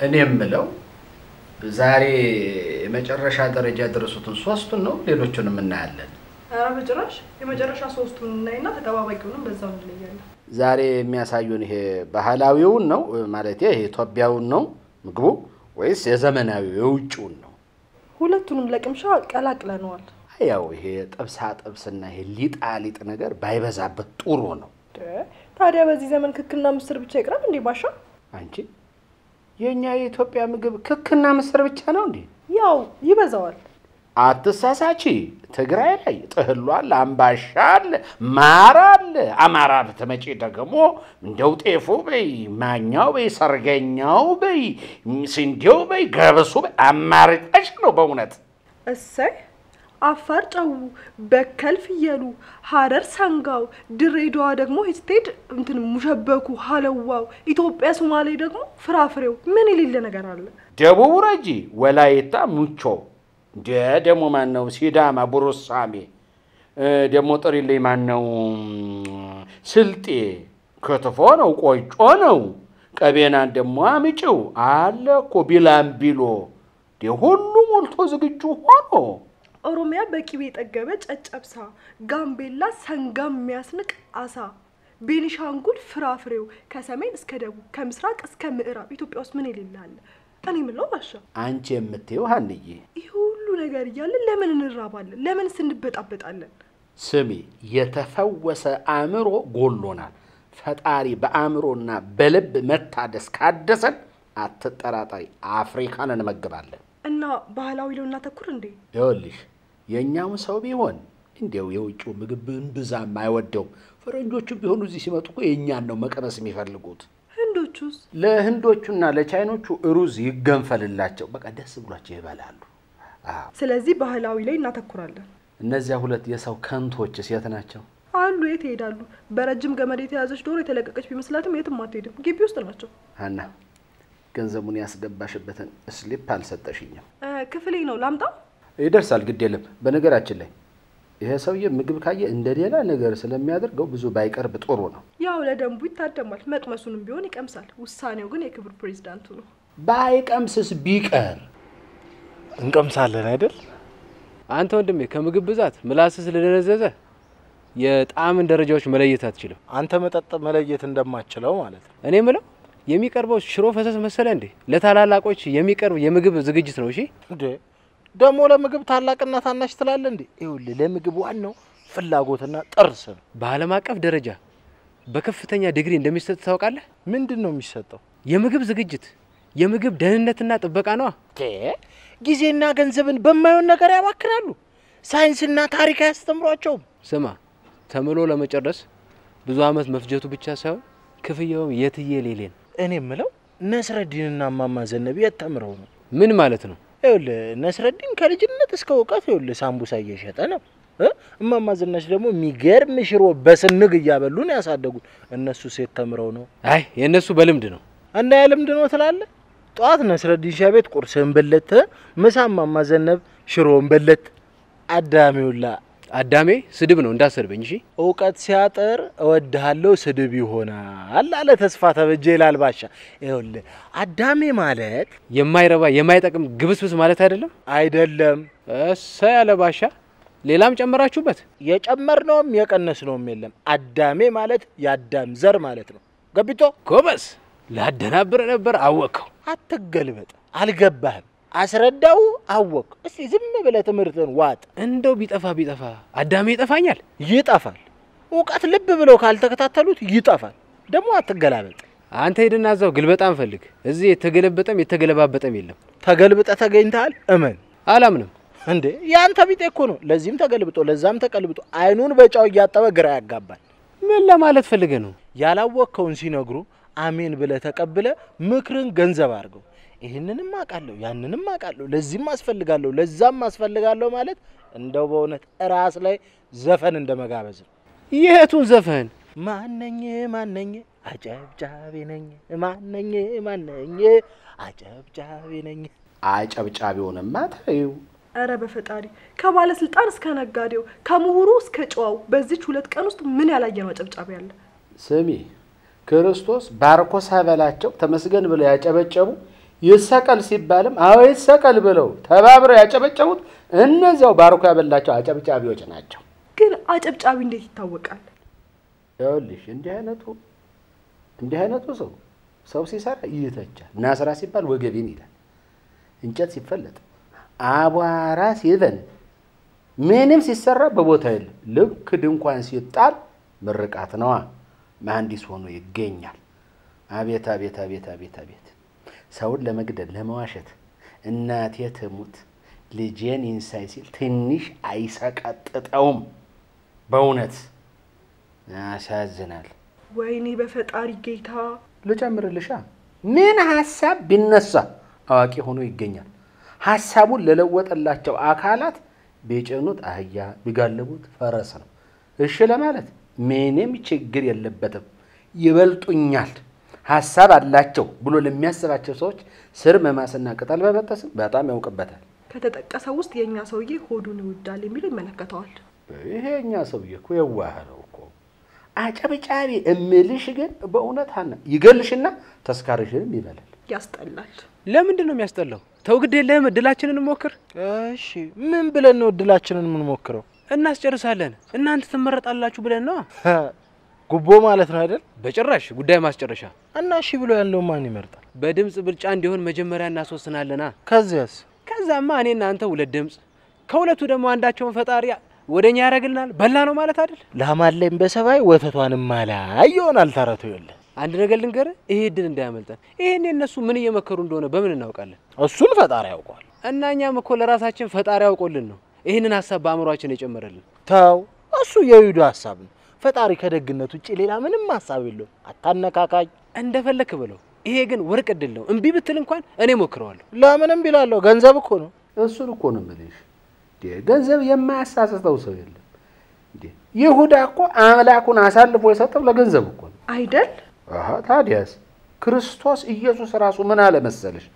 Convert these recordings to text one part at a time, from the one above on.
እኔ የምለው ዛሬ የመጨረሻ ደረጃ የደረሱትን ሶስቱን ነው፣ ሌሎቹንም እናያለን። ኧረ በጭራሽ የመጨረሻ ሶስቱን እናይና ተጠባባቂውንም በዛው እንለያለን። ዛሬ የሚያሳዩን ይሄ ባህላዊውን ነው ማለት ይሄ ኢትዮጵያውን ነው ምግቡ ወይስ የዘመናዊው የውጭውን ነው? ሁለቱንም ለቅምሻ ቀላቅለነዋል። ያው ይሄ ጥብሳ ጥብስና ይሄ ሊጣ ሊጥ ነገር ባይበዛበት ጥሩ ነው። ታዲያ በዚህ ዘመን ክክና ምስር ብቻ ይቅረብ እንዴ ባሻ? አንቺ የእኛ የኢትዮጵያ ምግብ ክክና ምስር ብቻ ነው እንዴ? ያው ይበዛዋል። አትሳሳቺ። ትግራይ ላይ ጥህሉ አለ፣ አምባሻ አለ፣ ማር አለ። አማራ ብትመጪ ደግሞ እንደው ጤፉ በይ፣ ማኛው በይ፣ ሰርገኛው በይ፣ ስንዴው በይ፣ ገብሱ በይ፣ አማርጠሽ ነው በእውነት እሰይ አፋር ጨው፣ በከል ፍየሉ፣ ሀረር ሰንጋው፣ ድሬዳዋ ደግሞ ስትሄድ እንትን ሙሸበኩ፣ ሀለዋው፣ ኢትዮጵያ ሶማሌ ደግሞ ፍራፍሬው ምን የሌለ ነገር አለ? ደቡብ ረጂ፣ ወላይታ ሙቾ፣ ደግሞ ማን ነው ሲዳማ ቡሩሳሜ፣ ደግሞ ጥሪልኝ ማን ነው ስልጤ፣ ክትፎ ነው ቆጮ ነው። ቀቤናን ደግሞ አምጪው። አለ እኮ ቢላምቢሎ፣ ሁሉ ሞልቶ ዝግጁ ሆኖ ኦሮሚያ በቂቤ የጠገበ ጨጨብሳ፣ ጋምቤላ ሰንጋም የሚያስንቅ አሳ፣ ቤኒሻንጉል ፍራፍሬው፣ ከሰሜን እስከ ደቡብ ከምስራቅ እስከ ምዕራብ ኢትዮጵያ ውስጥ ምን የሌለ አለ? እኔ የምለው ባሻ አንቺ የምትይው ሀንዬ ይህ ሁሉ ነገር እያለ ለምን እንራባለን? ለምን ስንበጣበጣለን? ስሚ፣ የተፈወሰ አእምሮ ጎሎናል። ፈጣሪ በአእምሮና በልብ መታደስ ካደሰን አትጠራጠሪ፣ አፍሪካን እንመግባለን። እና ባህላዊ ላይ እናተኩር እንዴ? ይኸውልሽ የእኛም ሰው ቢሆን እንዲያው የውጭው ምግብ ብዙም አይወደውም። ፈረንጆቹም ቢሆኑ እዚህ ሲመጡ እኮ የእኛን ነው መቀመስ የሚፈልጉት። ህንዶቹስ? ለህንዶቹና ለቻይኖቹ ሩዝ ይገንፈልላቸው፣ በቃ ደስ ብሏቸው ይበላሉ። አዎ ስለዚህ ባህላዊ ላይ እናተኩራለን። እነዚያ ሁለት የሰው ከንቶችስ የት ናቸው? አሉ። የት ይሄዳሉ? በረጅም ገመድ የተያዘች ዶሮ የተለቀቀች ቢመስላትም የትም አትሄድም። ግቢ ውስጥ ናቸው። ሀና ገንዘቡን ያስገባሽበትን ስሊፕ አልሰጠሽኝም። እ፣ ክፍሌ ነው ላምጣው? ይደርሳል፣ ግድ የለም። በነገራችን ላይ ይሄ ሰውዬ ምግብ ካየ እንደ ሌላ ነገር ስለሚያደርገው ብዙ ባይቀርብ ጥሩ ነው። ያው ለደንቡ ይታደማል። መቅመሱንም ቢሆን ይቀምሳል። ውሳኔው ግን የክብር ፕሬዚዳንቱ ነው። ባይቀምስስ ቢቀር እንቀምሳለን አይደል? አንተ ወንድሜ ከምግብ ብዛት ምላስህ ስለደነዘዘ የጣዕምን ደረጃዎች መለየት አትችልም። አንተ መጠጥ መለየት እንደማችለው ማለት ነው። እኔ ምለው የሚቀርበው ሽሮ ፈሰስ መሰለ እንዴ? ለታላላቆች የሚቀርብ የምግብ ዝግጅት ነው። እሺ እንዴ ደግሞ ለምግብ ታላቅና ታናሽ ትላለ እንዴ? ይኸውልህ ለምግብ ዋናው ፍላጎትና ጥርስ ነው። በዓለም አቀፍ ደረጃ በከፍተኛ ዲግሪ እንደሚሰጥ ታውቃለህ? ምንድን ነው የሚሰጠው? የምግብ ዝግጅት የምግብ ደህንነትና ጥበቃ ነዋ። ጊዜና ገንዘብን በማይሆን ነገር ያባክናሉ። ሳይንስና ታሪክ አያስተምሯቸውም። ስማ ተምሎ ለመጨረስ ብዙ አመት መፍጀቱ ብቻ ሳይሆን ክፍያውም የትዬ ሌሌ ነው። እኔ የምለው ነስረዲንና እማማ ዘነብ የት ተምረው ነው? ምን ማለት ነው? ይኸውልህ ነስረዲን ከልጅነት እስከ እውቀት ይኸውልህ ሳምቡሳ እየሸጠ ነው እማማ ዝናሽ ደግሞ የሚገርም ሽሮ በስንግ እያበሉ ነው ያሳደጉት። እነሱ ሴት ተምረው ነው አይ የእነሱ በልምድ ነው። እና የልምድ ነው ትላለህ። ጠዋት ነስረዲን ሻ ቤት ቁርስህን በለት፣ ምሳ እማማ ዘነብ ሽሮን በለት። አዳሚውላ አዳሜ ስድብ ነው እንዳሰድበኝ። እሺ እውቀት ሲያጠር እወድሃለሁ ስድብ ይሆናል አለ ተስፋ ተበጀ ይላል ባሻ። ይኸውልህ አዳሜ ማለት የማይረባ የማይጠቅም ግብስብስ ማለት አይደለም። አይደለም እሰይ ያለ ባሻ። ሌላም ጨመራችሁበት። የጨመርነውም የቀነስነውም የለም። አዳሜ ማለት የአዳም ዘር ማለት ነው። ገብቶ ጎበዝ፣ ላደናብረ ነበር አወቅከው። አትገልበጥ። አልገባህም። አስረዳው አወቅ። እስቲ ዝም ብለህ ትምህርትን ዋጥ። እንደው ቢጠፋ ቢጠፋ አዳሜ ይጠፋኛል። ይጠፋል። እውቀት ልብ ብለው ካልተከታተሉት ይጠፋል። ደግሞ አትገላበጥ። አንተ ሄድና እዛው ግልበጣም ፈልግ። እዚህ የተገለበጠም የተገለባበጠም የለም። ተገልብጠ ተገኝተሃል። እመን አላምንም። እንዴ ያንተ ቢጤ እኮ ነው። ለዚህም ተገልብጦ ለዛም ተቀልብጦ አይኑን በጫው እያጠበ ግራ ያጋባል። ምን ለማለት ፈልገ ነው? ያላወቅከውን ሲነግሩ አሜን ብለህ ተቀብለ ምክርን ገንዘብ አድርገው። ይህንንም አውቃለሁ ያንንም አውቃለሁ ለዚህም አስፈልጋለሁ ለዛም አስፈልጋለሁ ማለት እንደው በእውነት ራስ ላይ ዘፈን እንደ መጋበዝ ነው። የቱን ዘፈን? ማነኝ ማነኝ አጨብጫቢ ነኝ ማነኝ ማነኝ አጨብጫቢ ነኝ። አጨብጫቢውንማ ተይው። እረ በፈጣሪ ከባለስልጣን እስከ ነጋዴው ከምሁሩ እስከ ጨዋው በዚች ሁለት ቀን ውስጥ ምን ያላየነው አጨብጫቢ አለ? ስሚ ክርስቶስ ባርኮ ሳይበላቸው ተመስገን ብለው ያጨበጨቡ ይሰቀል ሲባልም አዎ ይሰቀል ብለው ተባብረው ያጨበጨቡት እነዚያው ባርኮ ያበላቸው አጨብጫቢዎች ናቸው። ግን አጨብጫቢ እንዴት ይታወቃል? ይኸውልሽ እንዲህ አይነቱ እንዲህ አይነቱ ሰው ሰው ሲሰራ ይተቻል እና ስራ ሲባል ወገቤን ይላል። እንጨት ሲፈለጥ አቧራ ሲበን ምንም ሲሰራ በቦታ የለም። ልክ ድንኳን ሲጣል ምርቃት ነዋ። መሐንዲስ ሆኖ ይገኛል። አቤት አቤት አቤት አቤት አቤት! ሰውን ለመግደል ለመዋሸት እናቴ ትሙት ልጄን ይንሳይ ሲል ትንሽ አይሰቀጥጠውም። በእውነት ያሳዝናል። ወይኔ በፈጣሪ ጌታ! ልጨምርልሻ ምን ሀሳብ ቢነሳ አዋቂ ሆኖ ይገኛል። ሀሳቡን ለለወጠላቸው አካላት ቢጭኑት አህያ ቢጋልቡት ፈረስ ነው። እሺ ለማለት ምንም ችግር የለበትም። ይበልጡኛል፣ ሀሳብ አላቸው ብሎ ለሚያስባቸው ሰዎች ስር መማስና ቅጠል መበጠስም በጣም ያውቅበታል። ከተጠቀሰው ውስጥ የእኛ ሰውዬ ሆዱን ይወዳል የሚለው ይመለከተዋል። ይሄ እኛ ሰውዬ እኮ የዋህ ነው እኮ። አጨብጫቢ እምልሽ ግን በእውነት ሀና ይገልሽና ተስካርሽንም ይበላል። ያስጠላል። ለምንድን ነው የሚያስጠላው? ተው ግድ የለህም፣ እድላችንን እንሞክር፣ እሺ ምን ብለን ነው እድላችንን የምንሞክረው? እናስጨርሳለን። እናንተ ትመረጣላችሁ ብለን ነው። ጉቦ ማለት ነው አይደል? በጭራሽ ጉዳይ ማስጨረሻ እና እሺ ብሎ ያለው ማን ይመርጣል? በድምፅ ብልጫ እንዲሆን መጀመሪያ እናስወስናለና ከዚያስ ከዛማ እኔና አንተ ሁለት ድምፅ ከሁለቱ ደግሞ አንዳቸውን ፈጣሪ ወደ እኛ ያደርግልናል። በላ ነው ማለት አይደል? ላማለኝ በሰማይ ወተቷንም ማላይ ይሆናል ተረቱ የለ አንድ ነገር ልንገርህ፣ ይሄ እድል እንዳያመልጠን። ይሄኔ እነሱ ምን እየመከሩ እንደሆነ በምን እናውቃለን? እሱን ፈጣሪ ያውቀዋል። እና እኛም እኮ ለራሳችን ፈጣሪ ያውቆልን ነው ይህንን ሀሳብ በአእምሯችን የጨመረልን። ተው እሱ የይዱ ሀሳብ ነው። ፈጣሪ ከደግነት ውጭ ሌላ ምንም ሀሳብ የለውም። አታነካካኝ። እንደፈለክ ብለው። ይሄ ግን ወርቅ እድል ነው። እምቢ ብትል እንኳን እኔ ሞክረዋለሁ። ለምንም ቢላለሁ ገንዘብ እኮ ነው። እሱን እኮ ነው የምልሽ። ገንዘብ የማያሳስተው ሰው የለም። ይሁዳ እኮ አምላኩን አሳልፎ የሰጠው ለገንዘብ እኮ ነው። አይደል? አሀ ታዲያስ ክርስቶስ ኢየሱስ ራሱ ምን አለ መሰለሽ?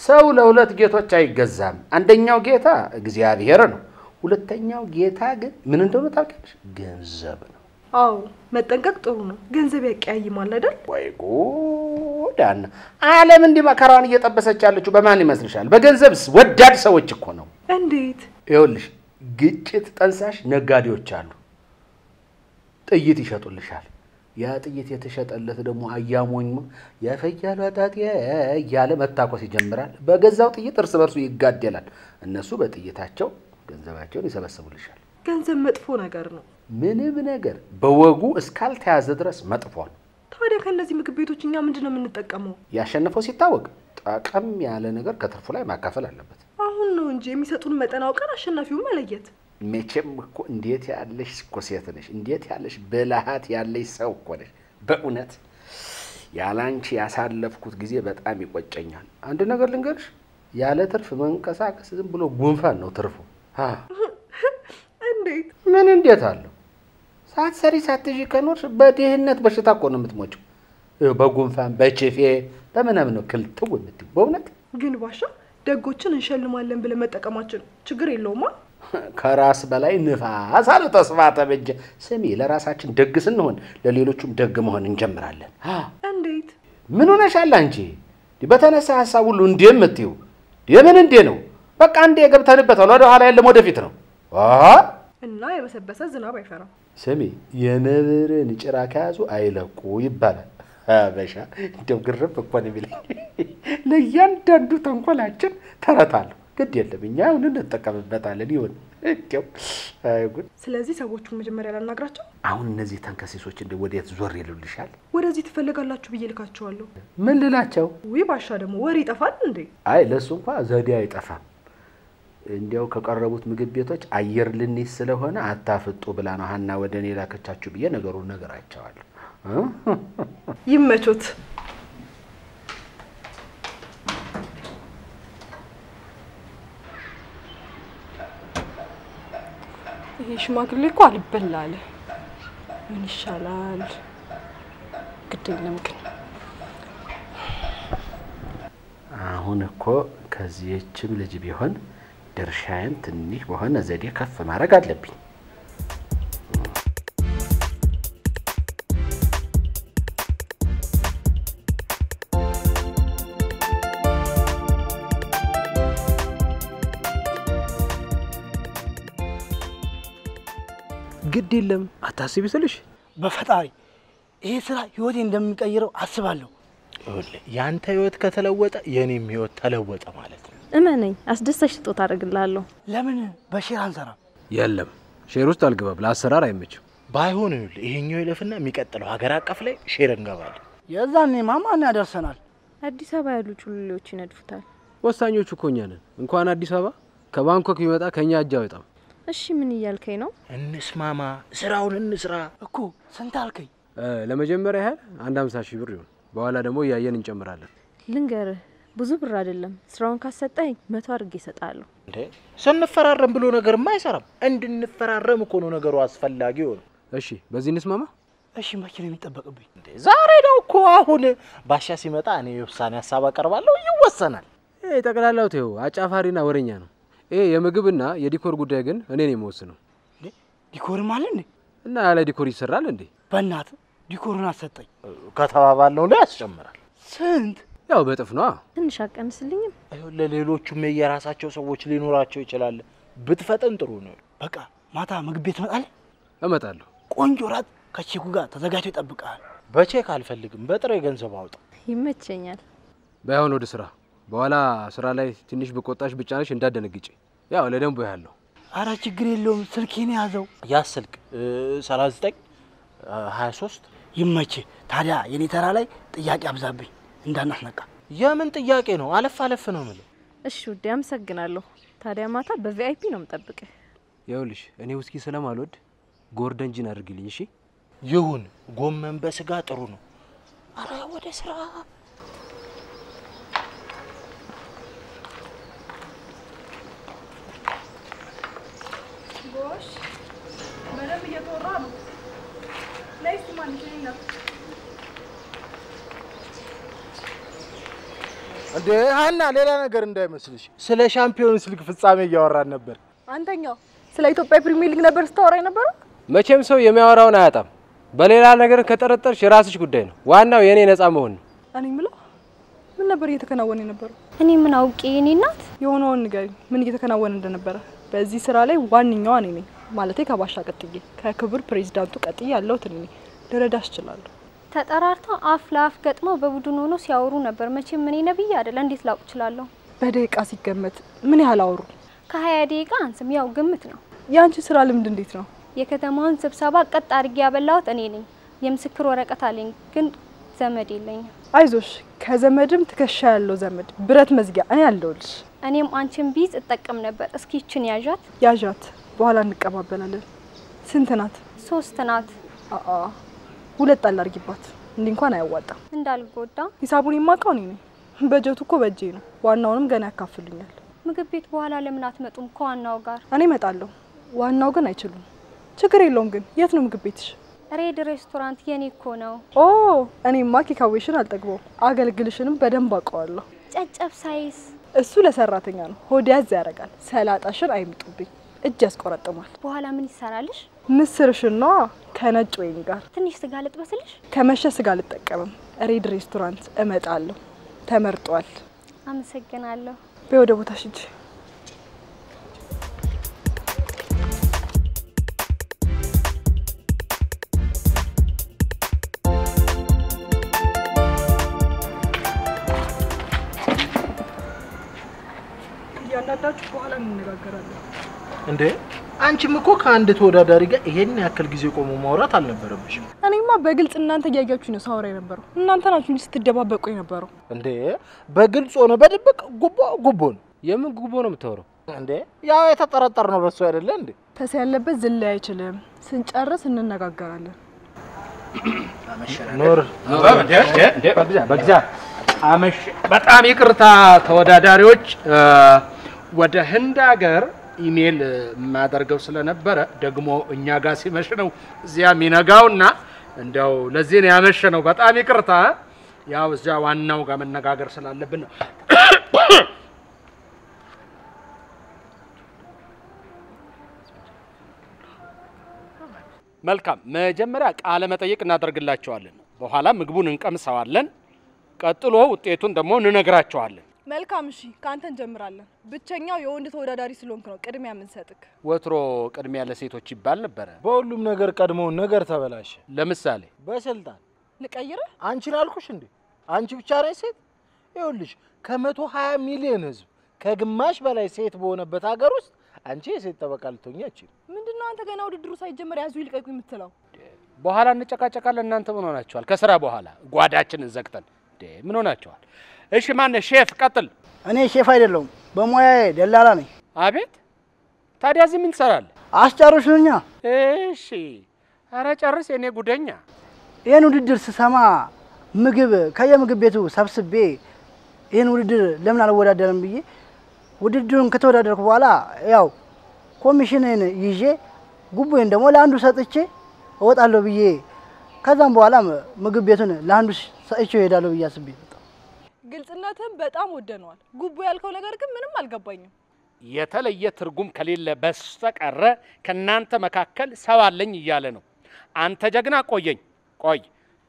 ሰው ለሁለት ጌቶች አይገዛም። አንደኛው ጌታ እግዚአብሔር ነው። ሁለተኛው ጌታ ግን ምን እንደሆነ ታውቂያለሽ? ገንዘብ ነው። አዎ መጠንቀቅ ጥሩ ነው። ገንዘብ ያቀያይማል አይደል? ወይ ጉዳና! ዓለም እንዲህ መከራዋን እየጠበሰች ያለችው በማን ይመስልሻል? በገንዘብ ወዳድ ሰዎች እኮ ነው። እንዴት? ይኸውልሽ ግጭት ጠንሳሽ ነጋዴዎች አሉ። ጥይት ይሸጡልሻል። ያ ጥይት የተሸጠለት ደግሞ አያሞኝ የፈያሉ አጣጤ እያለ መታኮስ ይጀምራል። በገዛው ጥይት እርስ በርሱ ይጋደላል። እነሱ በጥይታቸው ገንዘባቸውን ይሰበስቡልሻል። ገንዘብ መጥፎ ነገር ነው። ምንም ነገር በወጉ እስካልተያዘ ድረስ መጥፎ ነው። ታዲያ ከእነዚህ ምግብ ቤቶች እኛ ምንድን ነው የምንጠቀመው? ያሸነፈው ሲታወቅ ጠቀም ያለ ነገር ከትርፉ ላይ ማካፈል አለበት። አሁን ነው እንጂ የሚሰጡን መጠን አውቀን አሸናፊውን መለየት። መቼም እኮ እንዴት ያለሽ እኮ ሴት ነሽ! እንዴት ያለሽ ብልሃት ያለሽ ሰው እኮ ነሽ! በእውነት ያላንቺ ያሳለፍኩት ጊዜ በጣም ይቆጨኛል። አንድ ነገር ልንገርሽ፣ ያለ ትርፍ መንቀሳቀስ ዝም ብሎ ጉንፋን ነው ትርፉ። አ እንዴት? ምን እንዴት አለው? ሳትሰሪ ሳትዥ ከኖርሽ በድህነት በሽታ እኮ ነው የምትሞችው። በጉንፋን በችፌ በምናምን ነው ክልትው የምትይው። በእውነት ግን ባሻ ደጎችን እንሸልማለን ብለን መጠቀማችን ችግር የለውማ። ከራስ በላይ ንፋስ አለ ተስፋ ተበጀ። ስሚ፣ ለራሳችን ደግ ስንሆን ለሌሎቹም ደግ መሆን እንጀምራለን። እንዴት? ምን ሆነሻል አንቺ? በተነሳ ሀሳብ ሁሉ እንዴ የምትይው የምን እንዴ ነው? በቃ እንዴ ገብተንበታል። ወደ ኋላ የለም ወደፊት ነው። እና የበሰበሰ ዝናብ አይፈራም። ስሚ የነብርን ጭራ ከያዙ አይለቁ ይባላል። አበሻ እንደው ግርም እኮ ነው የሚለኝ። ለእያንዳንዱ ተንኮላችን ተረት አለው። ግድ የለም እኛ አሁን እንጠቀምበታለን። ይሁን እንደው አይ ጉድ። ስለዚህ ሰዎቹን መጀመሪያ ላናግራቸው። አሁን እነዚህ ተንከሴሶች እንደ ወዴት ዞር ይሉልሻል? ወደዚህ ትፈልጋላችሁ ብዬ ልካቸዋለሁ። ምን ልላቸው? ውይ ባሻ ደግሞ ወሬ ይጠፋል እንዴ? አይ ለእሱ እንኳ ዘዴ አይጠፋም። እንዲያው ከቀረቡት ምግብ ቤቶች አየር ልንይዝ ስለሆነ አታፍጡ ብላ ነው ሀና ወደ እኔ ላከቻችሁ ብዬ ነገሩን ነገራቸዋለሁ። ይመቾት። ይሄ ሽማግሌ እኮ አልበላ አለ። ምን ይሻላል? ግድ የለም ግን አሁን እኮ ከዚህችም ልጅ ቢሆን ድርሻዬን ትንሽ በሆነ ዘዴ ከፍ ማድረግ አለብኝ። ግድ የለም አታስቢ ስልሽ በፈጣሪ ይሄ ስራ ህይወቴ እንደሚቀይረው አስባለሁ። ያንተ ህይወት ከተለወጠ የኔም ህይወት ተለወጠ ማለት ነው። እመነኝ፣ አስደሳች ስጦታ አደርግልሃለሁ። ለምን በሼር አንሰራም? የለም ሼር ውስጥ አልገባም፣ ለአሰራር አይመችም። ባይሆን ይሄኛው ይለፍና የሚቀጥለው ሀገር አቀፍ ላይ ሼር እንገባለን። የዛኔማ ማን ያደርሰናል? አዲስ አበባ ያሉ ጩልሌዎች ይነድፉታል። ወሳኞቹ እኮ እኛ ነን። እንኳን አዲስ አበባ ከባንኮክ ቢመጣ ከእኛ እጅ አይወጣም። እሺ ምን እያልከኝ ነው? እንስማማ፣ ስራውን እንስራ። እኮ ስንት አልከኝ? እ፣ ለመጀመሪያ ያህል አንድ ሀምሳ ሺህ ብር ይሁን፣ በኋላ ደግሞ እያየን እንጨምራለን። ልንገርህ፣ ብዙ ብር አይደለም። ስራውን ካሰጠኝ መቶ አድርጌ እሰጥሃለሁ። እንዴ ስንፈራረም ብሎ ነገርማ አይሰራም። እንድንፈራረም እኮ ነው ነገሩ አስፈላጊ ሆነ። እሺ በዚህ እንስማማ። እሺ ነው የሚጠበቅብኝ? እንዴ ዛሬ ነው እኮ አሁን። ባሻ ሲመጣ እኔ የውሳኔ ሀሳብ አቀርባለሁ፣ ይወሰናል። ይሄ ጠቅላላው ተይው፣ አጫፋሪና ወሬኛ ነው። ይሄ የምግብና የ decor ጉዳይ ግን እኔ ነው የምወስነው። እንዴ decor ም አለ እንዴ? እና ያለ decor ይሰራል እንዴ? በእናት decor ኡን አሰጠኝ። ከተባባልነው ላይ ያስጨምራል። ስንት? ያው በእጥፍ ነዋ። ትንሽ አቀንስልኝም? ለሌሎቹም የየራሳቸው ሰዎች ሊኖራቸው ይችላል። ብትፈጥን ጥሩ ነው። በቃ ማታ ምግብ ቤት ትመጣለህ? እመጣለሁ። ቆንጆ ራት ከቼኩ ጋር ተዘጋጅቶ ይጠብቃል። በቼክ አልፈልግም፣ በጥሬ ገንዘብ አውጣ። ይመቸኛል። ባይሆን ወደ ስራ። በኋላ ስራ ላይ ትንሽ ብቆጣሽ ብጫነሽ እንዳደነግጭ። ያው ለደንቡ ያለው አረ ችግር የለውም ስልኬን ያዘው። ያ ስልክ 39 23 ይመቼ። ታዲያ የኔ ተራ ላይ ጥያቄ አብዛብኝ እንዳናስነቃ። የምን ጥያቄ ነው? አለፍ አለፍ ነው የምልህ። እሺ ውዴ፣ አመሰግናለሁ። ታዲያ ማታ በቪአይፒ ነው የምጠብቅህ። ይኸውልሽ እኔ ውስኪ ስለማልወድ ጎርደን ጂን አድርግልኝ እሺ። ይሁን ጎመን በስጋ ጥሩ ነው። አረ ወደ ስራ ጎሽ በደንብ እየተወራ ነው። ነይ እስኪ ማን ይገኛል? እንዴ ሀና፣ ሌላ ነገር እንዳይመስልሽ ስለ ሻምፒዮንስ ሊግ ፍጻሜ እያወራን ነበር። አንተኛው ስለ ኢትዮጵያ ፕሪሚየር ሊግ ነበር ስታወራ የነበረው። መቼም ሰው የሚያወራውን አያጣም። በሌላ ነገር ከጠረጠርሽ የራስሽ ጉዳይ ነው። ዋናው የእኔ ነፃ መሆን ነው። እኔ የምለው ምን ነበር እየተከናወነ የነበረው? እኔ ምን አውቄ የኔ እናት። የሆነውን ንገሪኝ፣ ምን እየተከናወነ እንደነበረ። በዚህ ስራ ላይ ዋነኛዋ እኔ ነኝ፣ ማለቴ ከባሻ ቀጥዬ ከክቡር ፕሬዚዳንቱ ቀጥዬ ያለሁት እኔ ነኝ። ልረዳሽ እችላለሁ። ተጠራርተው አፍ ለአፍ ገጥመው በቡድን ሆኖ ሲያወሩ ነበር። መቼም እኔ ነብይ አይደለ እንዴት ላውቅ እችላለሁ? በደቂቃ ሲገመት ምን ያህል አወሩ? ከሀያ ደቂቃ አንስም፣ ያው ግምት ነው። የአንቺ ስራ ልምድ እንዴት ነው? የከተማውን ስብሰባ ቀጥ አድርጌ ያበላሁት እኔ ነኝ። የምስክር ወረቀት አለኝ፣ ግን ዘመድ የለኝም። አይዞሽ፣ ከዘመድም ትከሻ ያለው ዘመድ ብረት መዝጊያ እኔ አለሁልሽ። እኔም አንቺን ቢዝ እጠቀም ነበር። እስኪ ይችን ያዣት። ያዣት፣ በኋላ እንቀባበላለን። ስንት ናት? ሶስት ናት። ሁለት ጣል አድርጊባት። እንዲህ እንኳን አያዋጣም። እንዳልጎዳ ሂሳቡን የማውቀው እኔ ነኝ። በጀቱ እኮ በእጄ ነው። ዋናውንም ገና ያካፍሉኛል። ምግብ ቤት በኋላ ለምን አትመጡም ከዋናው ጋር? እኔ እመጣለሁ፣ ዋናው ግን አይችሉም። ችግር የለውም ግን የት ነው ምግብ ቤትሽ? ሬድ ሬስቶራንት የኔ እኮ ነው። ኦ እኔማ ኬካዌሽን አልጠግበው፣ አገልግልሽንም በደንብ አውቀዋለሁ። ጨጨብሳስ እሱ ለሰራተኛ ነው፣ ሆድ ያዝ ያደርጋል። ሰላጣሽን አይምጡብኝ፣ እጅ ያስቆረጥማል። በኋላ ምን ይሰራልሽ? ምስርሽን ነዋ ከነጭ ወይን ጋር። ትንሽ ስጋ ልጥበስልሽ? ከመሸ ስጋ አልጠቀምም። ሬድ ሬስቶራንት እመጣለሁ፣ ተመርጧል። አመሰግናለሁ። በይ ወደ ቦታሽ ሂጂ። እያንዳንዳችሁ በኋላ እንነጋገራለን። እንዴ አንቺም እኮ ከአንድ ተወዳዳሪ ጋር ይሄን ያክል ጊዜ ቆሞ ማውራት አልነበረብሽም። እኔማ በግልጽ እናንተ እያያችሁ ነው ሳወራ የነበረው። እናንተ ናችሁ እንጂ ስትደባበቁ የነበረው። እንዴ በግልጽ ሆነ በድብቅ ጉቦ ጉቦ ነው የምን ጉቦ ነው የምታወራው? እንዴ ያው የተጠረጠር ነው በሱ አይደለ እንዴ? ተስ ያለበት ዝላይ አይችልም። ስንጨርስ እንነጋገራለን። በግዛ አመሽ። በጣም ይቅርታ ተወዳዳሪዎች፣ ወደ ህንድ ሀገር ኢሜል የማደርገው ስለነበረ ደግሞ እኛ ጋር ሲመሽ ነው እዚያ የሚነጋውና እንደው ለዚህ ነው ያመሸ ነው። በጣም ይቅርታ። ያው እዚያ ዋናው ጋር መነጋገር ስላለብን ነው። መልካም። መጀመሪያ ቃለ መጠይቅ እናደርግላቸዋለን። በኋላ ምግቡን እንቀምሰዋለን። ቀጥሎ ውጤቱን ደግሞ እንነግራቸዋለን። መልካም እሺ፣ ከአንተ እንጀምራለን። ብቸኛው የወንድ ተወዳዳሪ ስለሆንክ ነው ቅድሚያ የምንሰጥክ። ወትሮ ቅድሚያ ለሴቶች ይባል ነበረ። በሁሉም ነገር ቀድሞውን ነገር ተበላሸ። ለምሳሌ በስልጣን ልቀይርህ? አንቺን አልኩሽ እንዴ? አንቺ ብቻ ነሽ ሴት? ይኸውልሽ ከመቶ ሀያ ሚሊዮን ህዝብ ከግማሽ በላይ ሴት በሆነበት ሀገር ውስጥ አንቺ የሴት ጠበቃ ልትሆኚ አትችይም። ምንድን ነው አንተ ገና ውድድሩ ሳይጀመር ያዙ ይልቀቁ የምትለው? በኋላ እንጨቃጨቃለን። እናንተ ምን ሆናችኋል? ከስራ በኋላ ጓዳችንን ዘግተን ምን ሆናችኋል? እሺ ማነህ ሼፍ? ቀጥል። እኔ ሼፍ አይደለሁም፣ በሙያዬ ደላላ ነኝ። አቤት። ታዲያ እዚህ ምን ትሰራለህ? አስጨርሱኛ። እሺ፣ ኧረ ጨርስ የኔ ጉደኛ። ይህን ውድድር ስሰማ ምግብ ከየምግብ ቤቱ ሰብስቤ ይህን ውድድር ለምን አልወዳደርም ብዬ ውድድሩን ከተወዳደርኩ በኋላ ያው ኮሚሽንን ይዤ ጉቦዬን ደግሞ ለአንዱ ሰጥቼ እወጣለሁ ብዬ ከዛም በኋላ ምግብ ቤቱን ለአንዱ ሰጥቼው እሄዳለሁ ብዬ አስቤ ግልጽነትህን በጣም ወደነዋል። ጉቦ ያልከው ነገር ግን ምንም አልገባኝም። የተለየ ትርጉም ከሌለ በስተቀረ ከእናንተ መካከል ሰው አለኝ እያለ ነው። አንተ ጀግና ቆየኝ። ቆይ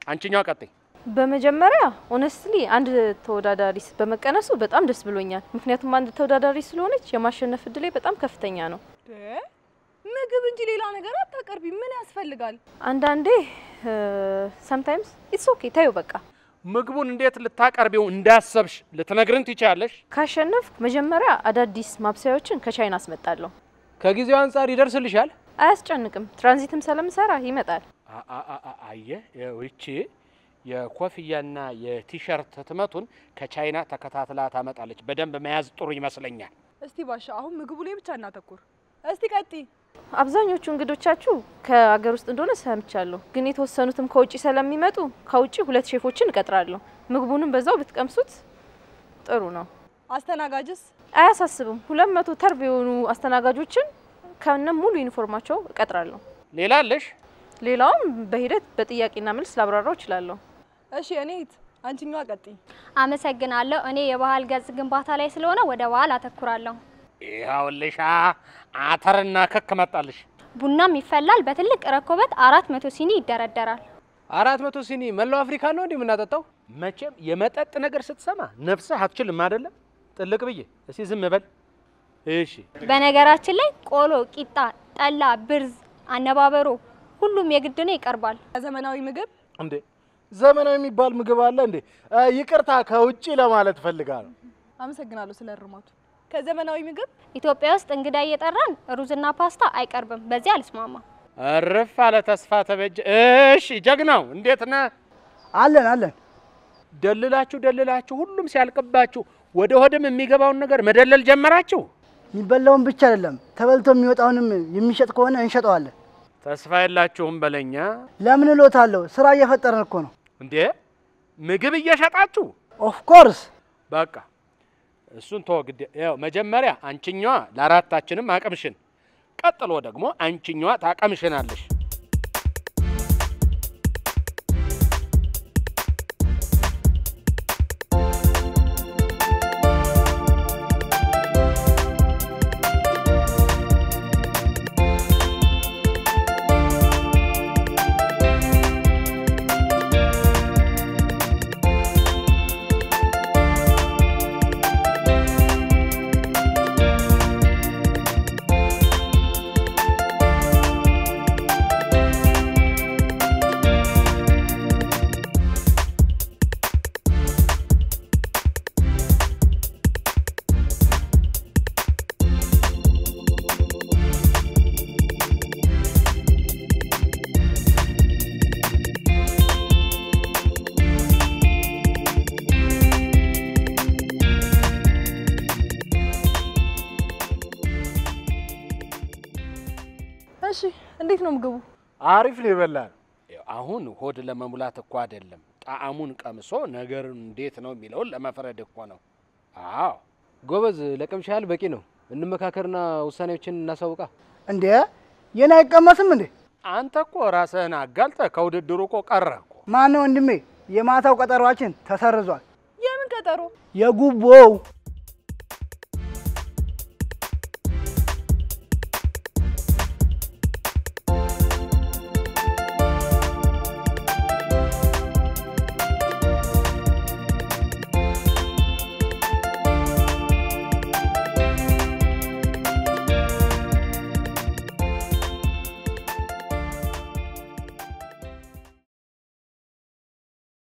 አንቺኛው ቀጥይ። በመጀመሪያ honestly አንድ ተወዳዳሪ በመቀነሱ በጣም ደስ ብሎኛል። ምክንያቱም አንድ ተወዳዳሪ ስለሆነች የማሸነፍ እድሌ በጣም ከፍተኛ ነው። እ? ምግብ እንጂ ሌላ ነገር አታቀርቢ። ምን ያስፈልጋል? አንዳንዴ sometimes it's okay ታዩ በቃ ምግቡን እንዴት ልታቀርቢው እንዳሰብሽ ልትነግርን ትችያለሽ? ካሸነፍኩ መጀመሪያ አዳዲስ ማብሰያዎችን ከቻይና አስመጣለሁ። ከጊዜው አንጻር ይደርስልሻል። አያስጨንቅም። ትራንዚትም ስለምሰራ ይመጣል። አ- አ- አ- አ- አየህ ይቺ የኮፍያና የቲሸርት ህትመቱን ከቻይና ተከታትላ ታመጣለች። በደንብ መያዝ ጥሩ ይመስለኛል። እስቲ ባሻ፣ አሁን ምግቡ ላይ ብቻ እናተኩር። እስቲ ቀጥይ። አብዛኞቹ እንግዶቻችሁ ከሀገር ውስጥ እንደሆነ ሰምቻለሁ፣ ግን የተወሰኑትም ከውጭ ስለሚመጡ ከውጭ ሁለት ሼፎችን እቀጥራለሁ። ምግቡንም በዛው ብትቀምሱት ጥሩ ነው። አስተናጋጅስ? አያሳስብም። ሁለት መቶ ተርብ የሆኑ አስተናጋጆችን ከነ ሙሉ ዩኒፎርማቸው እቀጥራለሁ። ሌላ አለሽ? ሌላውም በሂደት በጥያቄና መልስ ላብራራው እችላለሁ። እሺ እኔት፣ አንቺኛዋ ቀጥይ። አመሰግናለሁ። እኔ የባህል ገጽ ግንባታ ላይ ስለሆነ ወደ ባህል አተኩራለሁ። ይኸውልሻ አተርና ክክ መጣልሽ። ቡናም ይፈላል። በትልቅ ረኮበት አራት መቶ ሲኒ ይደረደራል። አራት መቶ ሲኒ መላው አፍሪካ ነው እንዲህ የምናጠጣው? መቼም የመጠጥ ነገር ስትሰማ ነፍስህ አትችልም አይደለም? ጥልቅ ብዬ እስቲ ዝም በል እሺ። በነገራችን ላይ ቆሎ፣ ቂጣ፣ ጠላ፣ ብርዝ፣ አነባበሮ ሁሉም የግድ ነው ይቀርባል። ከዘመናዊ ምግብ እንዴ ዘመናዊ የሚባል ምግብ አለ እንዴ? ይቅርታ ከውጭ ለማለት ፈልጋለሁ። አመሰግናለሁ ስለ እርማቱ። ከዘመናዊ ምግብ ኢትዮጵያ ውስጥ እንግዳ እየጠራን ሩዝና ፓስታ አይቀርብም። በዚህ አልስማማም። እርፍ አለ ተስፋ ተበጀ። እሺ ጀግናው እንዴት ነህ? አለን አለን። ደልላችሁ ደልላችሁ ሁሉም ሲያልቅባችሁ ወደ ሆድም የሚገባውን ነገር መደለል ጀመራችሁ። የሚበላውን ብቻ አይደለም ተበልቶ የሚወጣውንም የሚሸጥ ከሆነ እንሸጠዋለን። ተስፋ የላችሁም በለና። ለምን እሎታለሁ? ስራ እየፈጠረን እኮ ነው። እንዴ ምግብ እየሸጣችሁ of course በቃ እሱን ተወግድ። ያው መጀመሪያ አንቺኛዋ ለአራታችንም አቅምሽን፣ ቀጥሎ ደግሞ አንቺኛዋ ታቀምሽናለሽ። አሪፍ ነው የበላን። ያው አሁን ሆድ ለመሙላት እኮ አይደለም፣ ጣዕሙን ቀምሶ ነገር እንዴት ነው የሚለውን ለመፍረድ እኮ ነው። አዎ ጎበዝ፣ ለቅምሻ ያህል በቂ ነው። እንመካከርና ውሳኔዎችን እናሳውቃ። እንዴ የኔ አይቀመስም እንዴ? አንተ እኮ ራስህን አጋልጠ ከውድድሩ እኮ ቀረህ እኮ። ማነው ወንድሜ? የማታው ቀጠሯችን ተሰርዟል። የምን ቀጠሮ? የጉቦው